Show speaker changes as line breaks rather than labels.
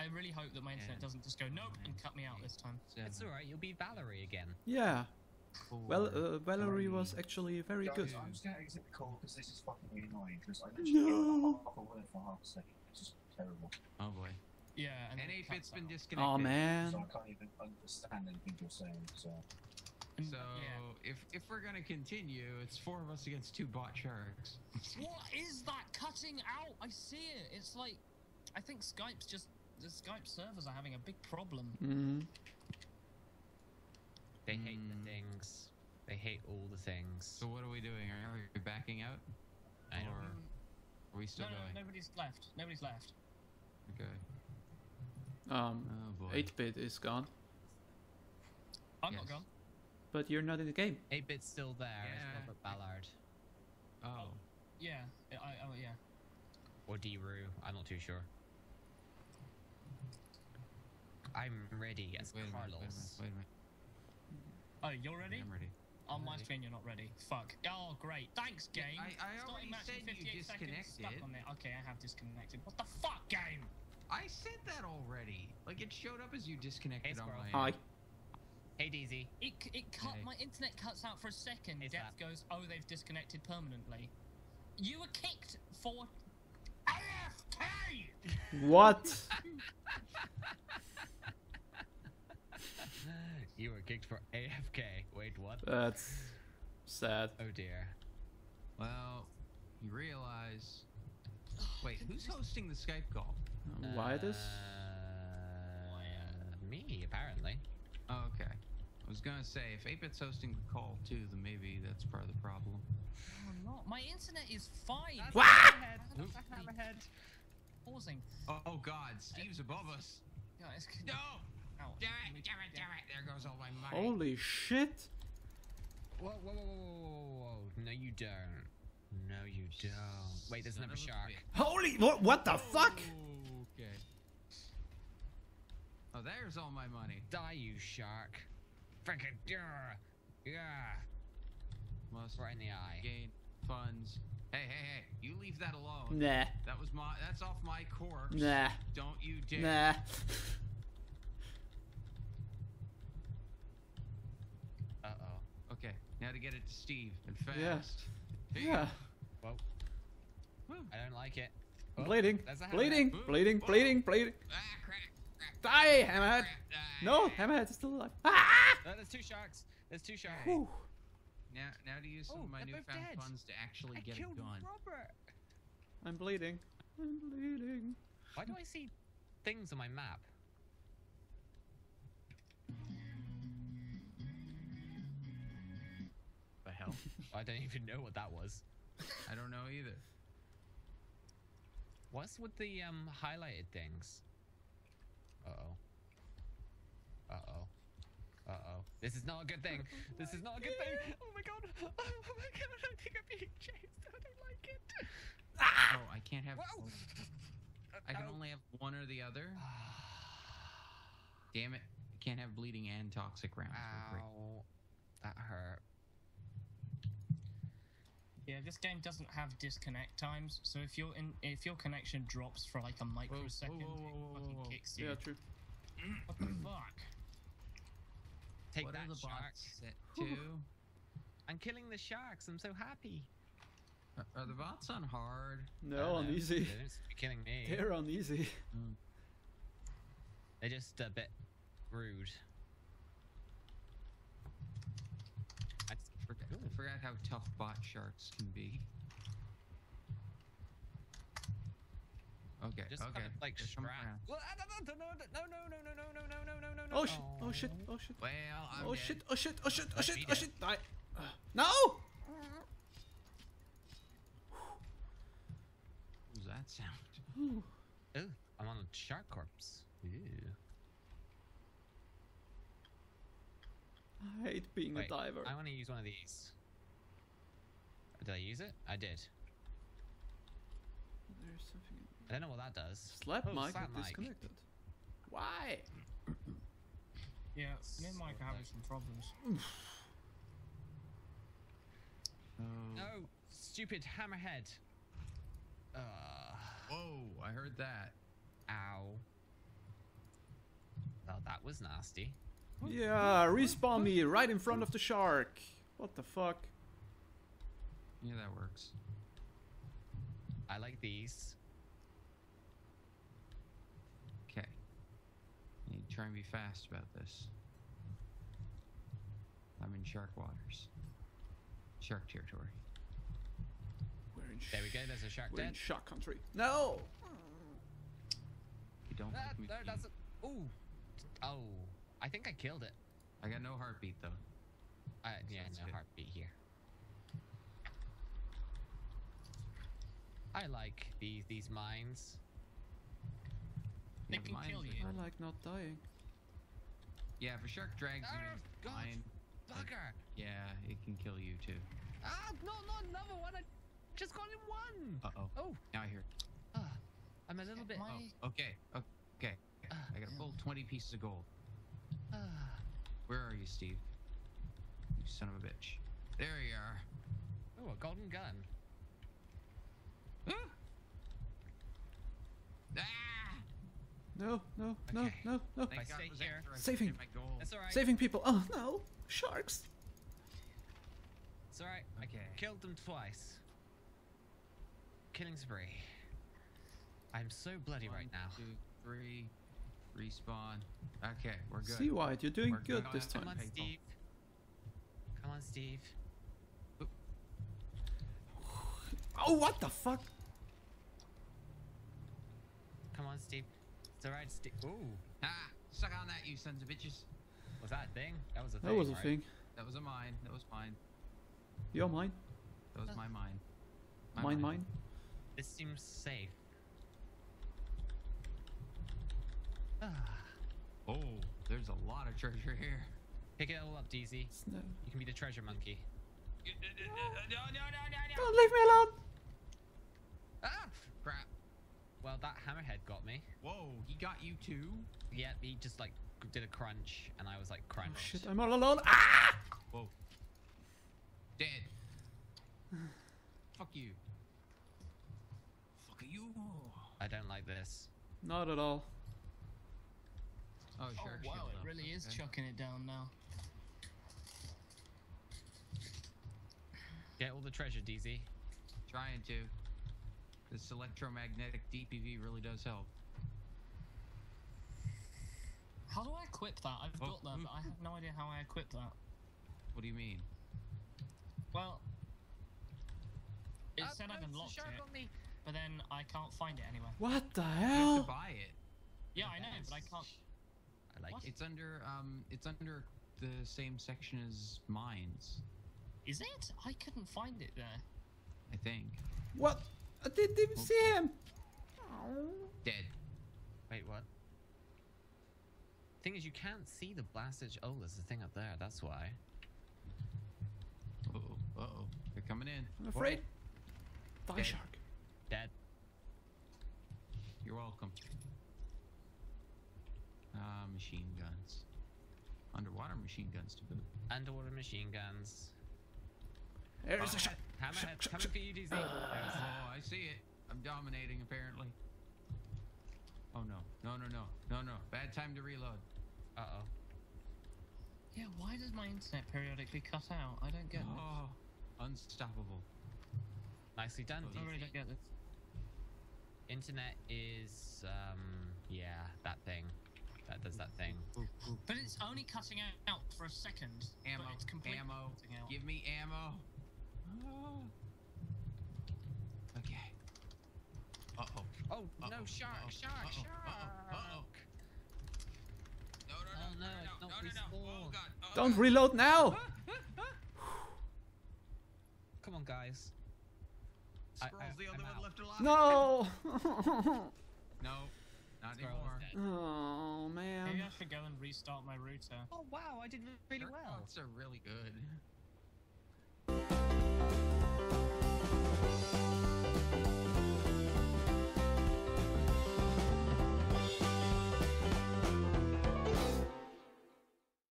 I really hope that my internet
Yeah.
doesn't just go nope and cut me out this time.
It's alright, you'll be Valerie again.
Yeah.
four,
Well, uh, Valerie was actually very
Guys,
good.
I'm just going to exit the call because this is fucking really annoying. Because I literally hear
No.
half a word for half a second. It's just terrible.
Oh boy.
Yeah, and,
And
then it
8 bit's
cuts
been
out.
disconnected.
Oh man.
So I can't even understand anything you're saying. So
So
yeah.
if if we're gonna continue, it's four of us against two bot sharks.
What is that cutting out? I see it. It's like, I think Skype's just the Skype servers are having a big problem.
hmm
They hate
Mm.
the things. They hate all the things.
So what are we doing? Are we backing out?
I don't
or
know.
are we still
no, no,
going?
nobody's left. Nobody's left.
Okay.
Um,
Oh boy.
8-bit is gone,
I'm
Yes.
not gone.
but you're not in the game.
8 bit's still there.
Yeah.
It's Robert Ballard.
Oh.
Yeah, I, I, oh, yeah.
Or D-Roo. I'm not too sure. I'm ready as
Wait a minute. Wait a minute.
Carlos.
Wait a minute.
Oh, you're ready?
I'm ready.
On my
ready.
screen, you're not ready. Fuck. Oh, great. Thanks,
Yeah,
game.
I- I
Starting
already
match in
said you
58 seconds,
disconnected.
Stuck on it. Okay, I have disconnected. What the fuck, game?
I said that already. Like it showed up as you disconnected
Hey,
on my.
Hi.
Hey, DZ.
It, it cut.
Hey.
My internet cuts out for a second.
Is
Depth
that-
goes, oh, they've disconnected permanently. You were kicked for AFK.
What?
you were kicked for AFK. Wait, what?
That's sad.
Oh dear.
Well, you realize. Wait, who's hosting the Skype call?
Why this?
Uh, me, apparently.
Oh, okay. I was gonna say if 8-bit's hosting the call too, then maybe that's part of the problem.
Oh, not. My internet is fine.
Wah!
That's a hammerhead.
Pausing.
Oh, oh God, Steve's above us.
Guys,
No!
Ow.
Damn it! Damn it! Damn it! There goes all my money.
Holy shit!
Whoa, whoa, whoa, whoa, whoa, whoa. No, you don't. No, you don't. Wait, there's
Son
another
a
shark.
Holy what? What the fuck?
Okay. Oh, there's all my money.
Die, you shark. Freaking yeah, yeah.
Must
Right in the eye.
gain funds. Hey, hey, hey! You leave that alone.
Nah.
That was my. That's off my corpse.
Nah.
Don't you dare.
Nah.
Uh oh.
Okay, now to get it to Steve and fast.
Yeah. Yeah.
Well, I don't like it.
I'm bleeding.
there's.
Bleeding.
Whoa.
Bleeding.
Whoa.
Bleeding. Bleeding.
Ah, crap, crap,
Die, Hammerhead.
crap, die.
No, Hammerhead is still alive. Ah!
No, there's two sharks. There's two sharks.
Whew.
Now, now to use some
Oh,
of my newfound
dead.
funds to actually
I
get a
killed
gun.
Robert.
I'm bleeding. I'm bleeding.
Why do I see things on my map? I don't even know what that was.
I don't know either.
What's with the um highlighted things? Uh oh. Uh oh. Uh oh. This is not a good thing. This is not a good thing. Oh my god. Oh my god. I think I'm being chased. I don't like it.
Oh, I can't have.
Whoa.
I can only have one or the other. Damn it! I can't have bleeding and toxic rounds.
Ow. That hurt.
Yeah, this game doesn't have disconnect times, so if your in, if your connection drops for like a microsecond,
whoa, whoa,
it
whoa,
fucking
whoa, whoa.
kicks you.
Yeah, true.
What the fuck?
Take
what
that,
are the
shark.
bots set to?
I'm killing the sharks. I'm so happy.
Are, are the bots on hard?
No, on easy.
They don't seem to be killing me.
They're on easy. Mm.
They're just a bit rude. I just-
I forgot, how tough bot sharks can be. Okay,
Just
okay.
kind of like
they're coming
strap.
around.
Well, I don't know, no, no, no, no, no, no, no, no, no, no, no.
Oh shit! Oh shit! Oh shit!
Well, I'm
Oh
dead.
shit! Oh shit! Oh shit! Oh
Let
shit! Oh shit! Die! Uh, No!
What was that sound?
Ooh.
Ooh, I'm on a shark corpse. Ew.
I hate being
Wait,
a diver.
I want to use one of these. Did I use it? I did.
There's something.
I don't know what that does.
Slap
Oh,
mic
slap
is
mic.
disconnected. Why?
Yeah, me and Mike are having some problems.
Oh.
No, stupid hammerhead. Uh,
Whoa! I heard that.
ow. that was nasty.
Yeah, respawn me right in front of the shark. What the fuck?
Yeah, that works.
I like these.
Okay. You need to try and be fast about this. I'm in shark waters. Shark territory.
We're in
There we go. There's a shark
We're in shark country. No!
You don't
Ah, there, a, ooh. Oh, I think I killed it.
I got no heartbeat though.
Uh, yeah, no
good.
heartbeat here. I like these these mines.
They can
mine's
kill you.
I like not dying.
Yeah, if a shark drags you
Ah,
into
God.
mine,
Bugger!
yeah, it can kill you too.
Ah, no, not another one. I just got in one.
Uh oh.
Oh,
Now I hear.
ah, I'm a little bit.
My-
Oh, okay. Okay.
Ah,
I got a full 20 pieces of gold.
ah.
Where are you, Steve? You son of a bitch. There you are.
Oh, a golden gun.
Ah! Ah!
No, no, no,
Okay.
no, no.
Thank
I
God
stay here.
Saving.
my gold.
That's all right.
Saving people. Oh no, sharks.
It's all right. I
Okay.
killed them twice. Killing spree. I'm so bloody
One,
right now.
Two, three. Respawn. Okay, we're good.
See White, you're doing
We're
good
good.
this
Come
time.
on. Steve. Come on, Steve.
Oh, what the fuck?
Come on, Steve. It's all right, Steve. Ooh,
Ah! Suck on that, you sons of bitches.
was that a thing? That was a thing.
That was a
right?
thing.
That was a mine. That was mine.
You're mine.
That was my mine. My
Mine, mine.
This seems safe. Ah.
Oh, there's a lot of treasure here.
Pick it all up, DZ.
It's no-
You can be the treasure monkey.
No, no, no, no, no.
Don't leave me alone.
Ah! Crap.
Well, that hammerhead got me.
Whoa, he got you too?
Yeah, he just like did a crunch, and I was like crunch.
Oh shit, I'm all alone. Ah!
Whoa. Dead. Fuck you. Fuck you.
I don't like this.
Not at all.
Oh,
Oh
shark
wow, it
up.
really is chucking it down now.
Get all the treasure, DZ.
Trying to. This electromagnetic DPV really does help.
How do I equip that? I've
Oh,
got that, but I have no idea how I equip that.
What do you mean?
Well, it
Ah,
said I've
it's a
unlocked
shark
it,
on
but then I can't find it anywhere.
What the hell?
You have to
hell?
buy it.
Yeah, I know, but I can't.
I like
What?
it.
It's under um it's under the same section as mines,
Is it? I couldn't find it there.
I think.
What? I didn't even
Oh.
see him.
Dead.
Wait, what? Thing is, you can't see the blasted. Oh, there's a thing up there. That's why.
Uh oh. Uh oh. They're coming in.
I'm afraid. Die
Dead.
shark.
Dead.
You're welcome. Ah, machine guns. Underwater machine guns to boot.
Underwater machine guns.
There's
Oh,
a shark.
Hammerhead
Shark,
coming
shark.
for you, DZ. There's-
Oh, I see it. I'm dominating apparently. Oh no. No no no. No no. Bad time to reload.
Uh-oh.
Yeah, why does my internet periodically cut out? I don't get this.
Oh, unstoppable.
Nicely done,
I really
DZ.
don't get this.
Internet is, um, yeah, that thing. That does that thing.
Ooh, ooh.
But it's only cutting out for a second.
Ammo.
But it's completely
Ammo. Give me ammo. Oh. Uh oh.
Oh, no, shark, shark, shark.
No, no, no,
oh,
no,
no,
no, no, no. Oh god. Oh,
Don't
god.
reload now.
Come on, guys.
Squirrel's the only
I'm
one
out.
left alive.
No.
no. Not anymore.
Oh man.
Maybe I should go and restart my router.
Oh wow, I did really
Your
well.
Your are really good.